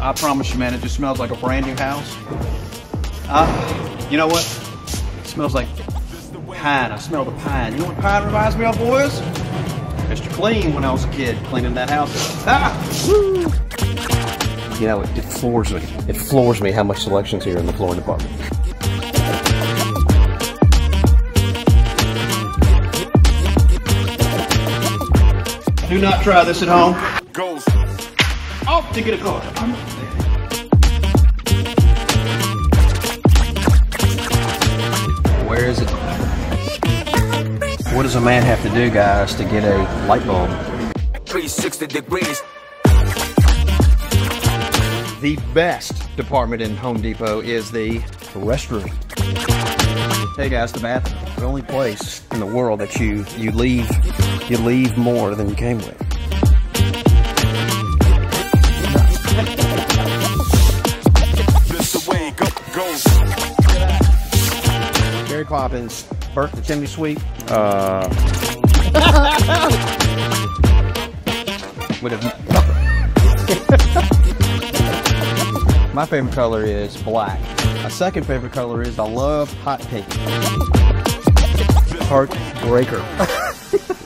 I promise you, man, it just smells like a brand new house. Uh, you know what? It smells like pine. I smell the pine. You know what pine reminds me of, boys? Mr. Clean when I was a kid, cleaning that house. Ah! Woo! You know, it, it floors me. It floors me how much selection's here in the flooring department. Do not try this at home. Goes. Off to get a car. Where is it? What does a man have to do, guys, to get a light bulb? 360 degrees. The best department in Home Depot is the restroom. Hey guys, the bathroom. The only place in the world that you you leave you leave more than you came with. Mary Poppins burnt the chimney sweep. Uh. My favorite color is black. My second favorite color is I love hot pink. Heartbreaker.